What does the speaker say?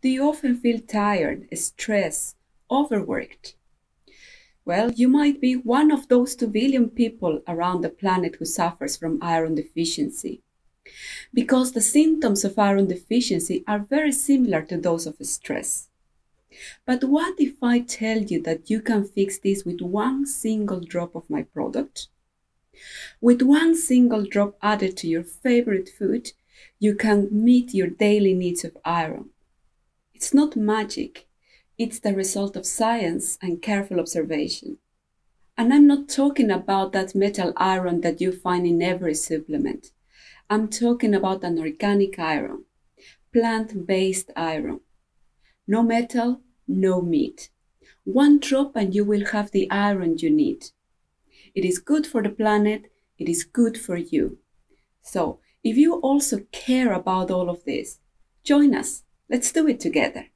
Do you often feel tired, stressed, overworked? Well, you might be one of those 2 billion people around the planet who suffers from iron deficiency. Because the symptoms of iron deficiency are very similar to those of stress. But what if I tell you that you can fix this with one single drop of my product? With one single drop added to your favorite food, you can meet your daily needs of iron. It's not magic, it's the result of science and careful observation. And I'm not talking about that metal iron that you find in every supplement. I'm talking about an organic iron, plant based iron. No metal, no meat. One drop and you will have the iron you need. It is good for the planet, it is good for you. So, if you also care about all of this, join us. Let's do it together.